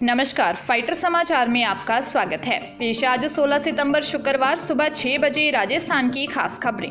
नमस्कार, फाइटर समाचार में आपका स्वागत है। पेश आज 16 सितंबर, शुक्रवार, सुबह 6 बजे राजस्थान की खास खबरें।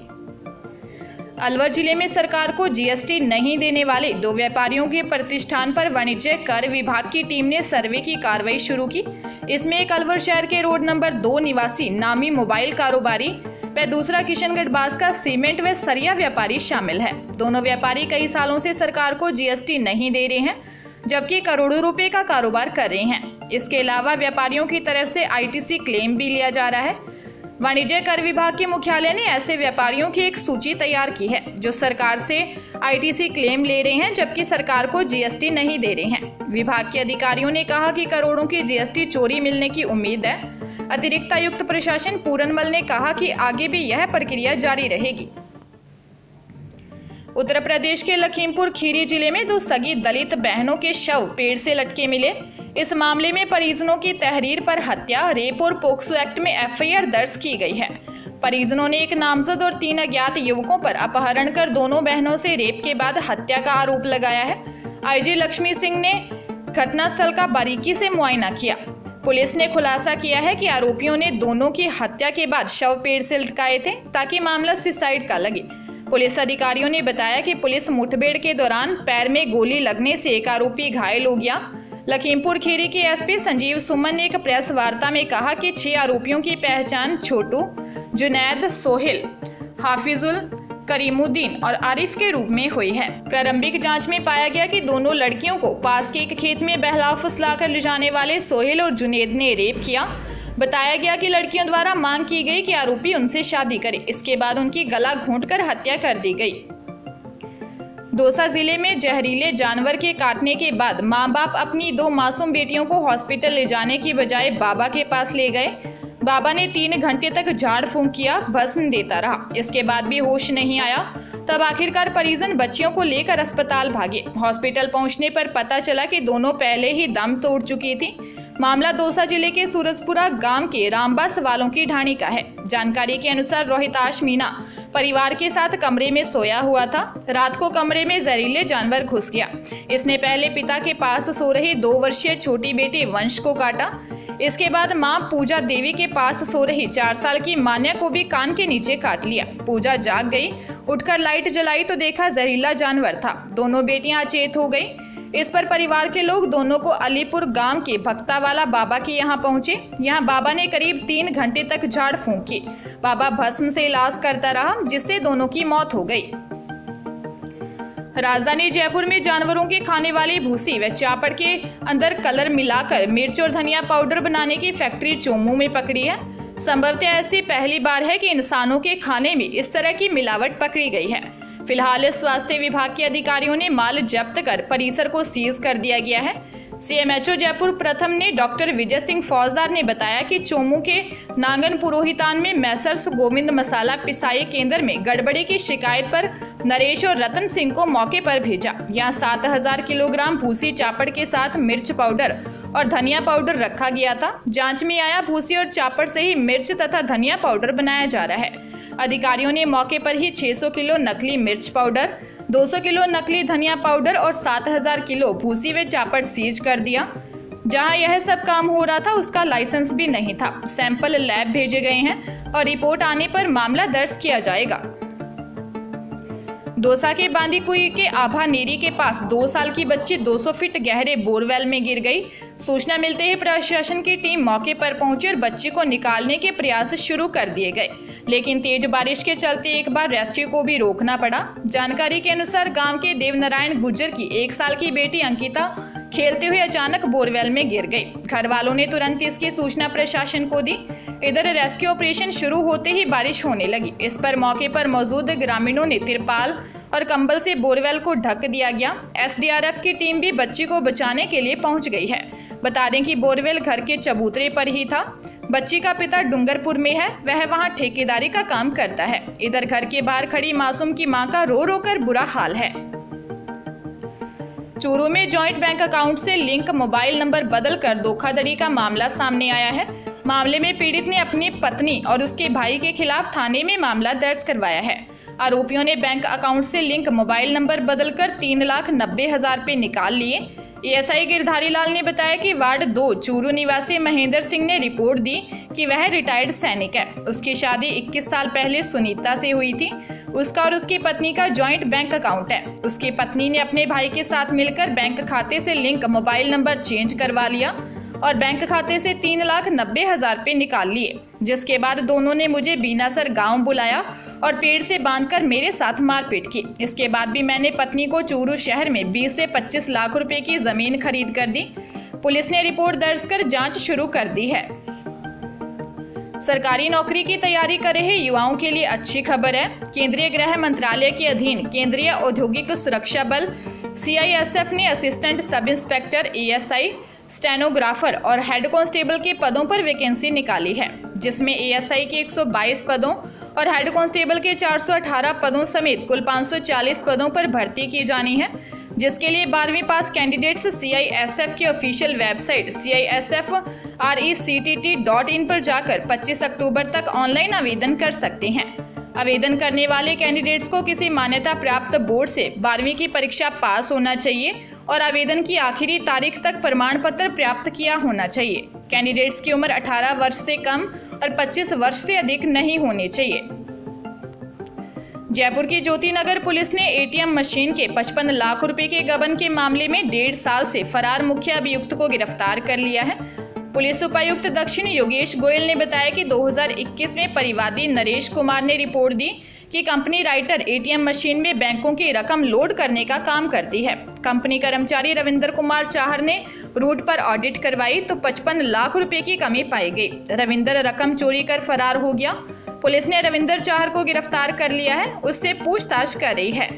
अलवर ज़िले में सरकार को जीएसटी नहीं देने वाले दो व्यापारियों के प्रतिष्ठान पर वाणिज्य कर विभाग की टीम ने सर्वे की कार्रवाई शुरू की। इसमें एक अलवर शहर के रोड नंबर दो निवासी नामी मोबाइल कारोबारी व दूसरा किशनगढ़ बास का सीमेंट व सरिया व्यापारी शामिल है। दोनों व्यापारी कई सालों से सरकार को जीएसटी नहीं दे रहे हैं। जबकि करोड़ों रुपए का कारोबार कर रहे हैं। इसके अलावा व्यापारियों की तरफ़ से आईटीसी क्लेम भी लिया जा रहा है। वाणिज्य कर विभाग के मुख्यालय ने ऐसे व्यापारियों की एक सूची तैयार की है, जो सरकार से आईटीसी क्लेम ले रहे हैं, जबकि सरकार को जीएसटी नहीं दे रहे हैं। विभाग के अधिकारियों ने कहा कि करोड़ों की जीएसटी चोरी मिलने की उम्मीद है। अतिरिक्त आयुक्त प्रशासन पूरनमल ने कहा कि आगे भी यह प्रक्रिया जारी रहेगी। उत्तर प्रदेश के लखीमपुर खीरी ज़िले में दो सगी दलित बहनों के शव पेड़ से लटके मिले। इस मामले में परिजनों की तहरीर पर हत्या, रेप और पोक्सो एक्ट में एफआईआर दर्ज की गई है। परिजनों ने एक नामजद और तीन अज्ञात युवकों पर अपहरण कर दोनों बहनों से रेप के बाद हत्या का आरोप लगाया है। आईजी लक्ष्मी सिंह ने घटनास्थल का बारीकी से मुआयना किया। पुलिस ने खुलासा किया है कि आरोपियों ने दोनों की हत्या के बाद शव पेड़ से लटकाए थे ताकि मामला सुसाइड का लगे। पुलिस अधिकारियों ने बताया कि पुलिस मुठभेड़ के दौरान पैर में गोली लगने से एक आरोपी घायल हो गया। लखीमपुर खीरी के एसपी संजीव सुमन ने एक प्रेस वार्ता में कहा कि छह आरोपियों की पहचान छोटू, जुनैद, सोहेल, हाफिजुल, करीमुद्दीन और आरिफ के रूप में हुई है। प्रारंभिक जाँच में पाया गया कि दोनों लड़कियों को पास के एक खेत में बहला फुसला कर ले जाने वाले सोहेल और जुनेद ने रेप किया। बताया गया कि लड़कियों द्वारा मांग की गई कि आरोपी उनसे शादी करे। इसके बाद उनकी गला घोंटकर हत्या कर दी गई। दौसा ज़िले में जहरीले जानवर के काटने के बाद माँ बाप अपनी दो मासूम बेटियों को हॉस्पिटल ले जाने की बजाय बाबा के पास ले गए। बाबा ने तीन घंटे तक झाड़ फूंक किया, भस्म देता रहा। इसके बाद भी होश नहीं आया। तब आखिरकार परिजन बच्चियों को लेकर अस्पताल भागे। हॉस्पिटल पहुँचने पर पता चला कि दोनों पहले ही दम तोड़ चुकी थी। मामला दौसा ज़िले के सूरजपुरा गाँव के रामबास वालों की ढाणी का है। जानकारी के अनुसार रोहिताश मीना परिवार के साथ कमरे में सोया हुआ था। रात को कमरे में जहरीले जानवर घुस गया। इसने पहले पिता के पास सो रही दो वर्षीय छोटी बेटी वंश को काटा। इसके बाद माँ पूजा देवी के पास सो रही चार साल की मान्या को भी कान के नीचे काट लिया। पूजा जाग गई। उठकर लाइट जलाई तो देखा जहरीला जानवर था। दोनों बेटियाँ अचेत हो गई। इस पर परिवार के लोग दोनों को अलीपुर गाँव के भक्तावाला बाबा के यहाँ पहुँचे। यहाँ बाबा ने करीब तीन घंटे तक झाड़ फूंकी। बाबा भस्म से इलाज करता रहा, जिससे दोनों की मौत हो गई। राजधानी जयपुर में जानवरों के खाने वाली भूसी व चापड़ के अंदर कलर मिलाकर मिर्च और धनिया पाउडर बनाने की फैक्ट्री चोमू में पकड़ी है। संभवतः ऐसी पहली बार है कि इंसानों के खाने में इस तरह की मिलावट पकड़ी गई है। फ़िलहाल स्वास्थ्य विभाग के अधिकारियों ने माल जब्त कर परिसर को सीज कर दिया गया है। सीएमएचओ जयपुर प्रथम ने डॉक्टर विजय सिंह फौजदार ने बताया कि चोमू के नांगन पुरोहितान में मैसर्स गोविंद मसाला पिसाई केंद्र में गड़बड़ी की शिकायत पर नरेश और रतन सिंह को मौके पर भेजा। यहाँ सात हज़ार किलोग्राम भूसी चापड़ के साथ मिर्च पाउडर और धनिया पाउडर रखा गया था। जाँच में आया, भूसी और चापड़ से ही मिर्च तथा धनिया पाउडर बनाया जा रहा है। अधिकारियों ने मौके पर ही 600 किलो नकली मिर्च पाउडर 200 किलो नकली धनिया पाउडर और 7000 किलो भूसी व चापड़ सीज कर दिया। जहाँ यह सब काम हो रहा था, उसका लाइसेंस भी नहीं था। सैंपल लैब भेजे गए हैं और रिपोर्ट आने पर मामला दर्ज किया जाएगा। दोसा के बांदीकुई के आभा नेरी के पास दो साल की बच्ची 200 फीट गहरे बोरवेल में गिर गई। सूचना मिलते ही प्रशासन की टीम मौके पर पहुँची और बच्ची को निकालने के प्रयास शुरू कर दिए गए। लेकिन तेज बारिश के चलते एक बार रेस्क्यू को भी रोकना पड़ा। जानकारी के अनुसार गाँव के देवनारायण गुज्जर की एक साल की बेटी अंकिता खेलते हुए अचानक बोरवेल में गिर गई। घर वालों ने तुरंत इसकी सूचना प्रशासन को दी। इधर रेस्क्यू ऑपरेशन शुरू होते ही बारिश होने लगी। इस पर मौके पर मौजूद ग्रामीणों ने तिरपाल और कंबल से बोरवेल को ढक दिया गया। एसडीआरएफ की टीम भी बच्ची को बचाने के लिए पहुँच गई है। बता दें कि बोरवेल घर के चबूतरे पर ही था। बच्ची का पिता डूंगरपुर में है, वह वहाँ ठेकेदारी का काम करता है। इधर घर के बाहर खड़ी मासूम की माँ का रो रो कर बुरा हाल है। चूरू में जॉइंट बैंक अकाउंट से लिंक मोबाइल नंबर बदल कर धोखाधड़ी का मामला सामने आया है। मामले में पीड़ित ने अपनी पत्नी और उसके भाई के खिलाफ थाने में मामला दर्ज करवाया है। आरोपियों ने बैंक अकाउंट से लिंक मोबाइल नंबर बदलकर तीन लाख नब्बे हज़ार रुपये निकाल लिए। एएसआई गिरधारी लाल ने बताया कि वार्ड दो चूरू निवासी महेंद्र सिंह ने रिपोर्ट दी कि वह रिटायर्ड सैनिक है। उसकी शादी 21 साल पहले सुनीता से हुई थी। उसका और उसकी पत्नी का जॉइंट बैंक अकाउंट है। उसकी पत्नी ने अपने भाई के साथ मिलकर बैंक खाते से लिंक मोबाइल नंबर चेंज करवा लिया और बैंक खाते से तीन लाख नब्बे हज़ार रुपये निकाल लिए, जिसके बाद दोनों ने मुझे बीनासर गाँव बुलाया और पेड़ से बांधकर मेरे साथ मारपीट की। इसके बाद भी मैंने पत्नी को चूरू शहर में 20 से 25 लाख रुपए की ज़मीन खरीद कर दी। पुलिस ने रिपोर्ट दर्ज कर जाँच शुरू कर दी है। सरकारी नौकरी की तैयारी कर रहे युवाओं के लिए अच्छी खबर है। केंद्रीय गृह मंत्रालय के अधीन केंद्रीय औद्योगिक सुरक्षा बल सीआईएसएफ ने assistant sub inspector ASI stenographer और हेड कांस्टेबल के पदों पर वैकेंसी निकाली है, जिसमें एएसआई के 122 पदों और हेड कांस्टेबल के 418 पदों समेत कुल 540 पदों पर भर्ती की जानी है, जिसके लिए बारहवीं पास कैंडिडेट्स सीआईएसएफ की official website C I S F R E C T T dot in पर जाकर 25 अक्टूबर तक ऑनलाइन आवेदन कर सकते हैं। आवेदन करने वाले कैंडिडेट्स को किसी मान्यता प्राप्त बोर्ड से बारहवीं की परीक्षा पास होना चाहिए और आवेदन की आखिरी तारीख तक प्रमाण पत्र प्राप्त किया होना चाहिए। कैंडिडेट्स की उम्र 18 वर्ष से कम और 25 वर्ष से अधिक नहीं होनी चाहिए। जयपुर की ज्योति नगर पुलिस ने एटीएम मशीन के 55 लाख रुपए के गबन के मामले में डेढ़ साल से फरार मुख्य अभियुक्त को गिरफ़्तार कर लिया है। पुलिस उपायुक्त दक्षिण योगेश गोयल ने बताया कि 2021 में परिवादी नरेश कुमार ने रिपोर्ट दी कि कंपनी राइटर एटीएम मशीन में बैंकों की रकम लोड करने का काम करती है। कंपनी कर्मचारी रविंदर कुमार चाहर ने रूट पर ऑडिट करवाई तो 55 लाख रुपए की कमी पाई गई। रविंदर रकम चोरी कर फरार हो गया। पुलिस ने रविंदर चाहर को गिरफ़्तार कर लिया है, उससे पूछताछ कर रही है।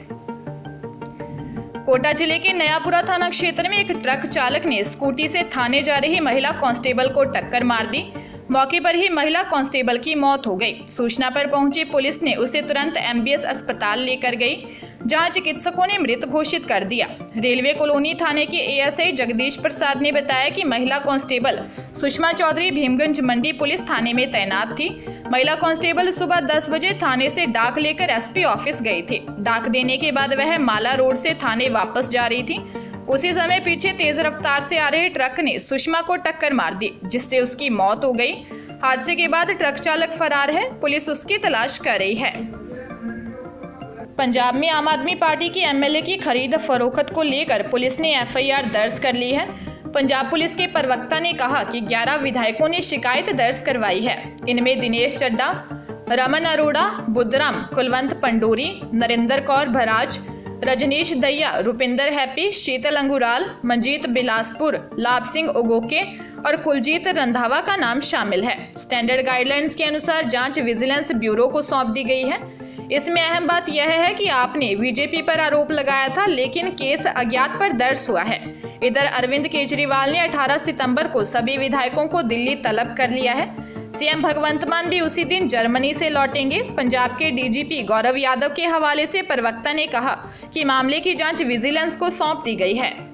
कोटा ज़िले के नयापुरा थाना क्षेत्र में एक ट्रक चालक ने स्कूटी से थाने जा रही महिला कांस्टेबल को टक्कर मार दी। मौके पर ही महिला कांस्टेबल की मौत हो गई। सूचना पर पहुँची पुलिस ने उसे तुरंत एमबीएस अस्पताल लेकर गई, जहाँ चिकित्सकों ने मृत घोषित कर दिया। रेलवे कॉलोनी थाने के एएसआई जगदीश प्रसाद ने बताया कि महिला कांस्टेबल सुषमा चौधरी भीमगंज मंडी पुलिस थाने में तैनात थी। महिला कांस्टेबल सुबह 10 बजे थाने से डाक लेकर एसपी ऑफ़िस गई थी। डाक देने के बाद वह माला रोड से थाने वापस जा रही थी उसी समय पीछे तेज रफ्तार से आ रहे ट्रक ने सुषमा को टक्कर मार दी, जिससे उसकी मौत हो गई। हादसे के बाद ट्रक चालक फरार है, पुलिस उसकी तलाश कर रही है। पंजाब में आम आदमी पार्टी की एमएलए की खरीद फरोख्त को लेकर पुलिस ने एफआईआर दर्ज कर ली है। पंजाब पुलिस के प्रवक्ता ने कहा कि 11 विधायकों ने शिकायत दर्ज करवाई है। इनमें दिनेश चड्डा रमन अरोड़ा, बुद्धराम, कुलवंत पंडोरी, नरेंद्र कौर भराज रजनीश दैया रुपिंदर हैप्पी, शीतल अंगुराल, मंजीत बिलासपुर, लाभ सिंह ओगोके और कुलजीत रंधावा का नाम शामिल है। स्टैंडर्ड गाइडलाइंस के अनुसार जाँच विजिलेंस ब्यूरो को सौंप दी गई है। इसमें अहम बात यह है कि आपने बीजेपी पर आरोप लगाया था, लेकिन केस अज्ञात पर दर्ज हुआ है। इधर अरविंद केजरीवाल ने 18 सितंबर को सभी विधायकों को दिल्ली तलब कर लिया है। सीएम भगवंत मान भी उसी दिन जर्मनी से लौटेंगे। पंजाब के डीजीपी गौरव यादव के हवाले से प्रवक्ता ने कहा कि मामले की जाँच विजिलेंस को सौंप दी गई है।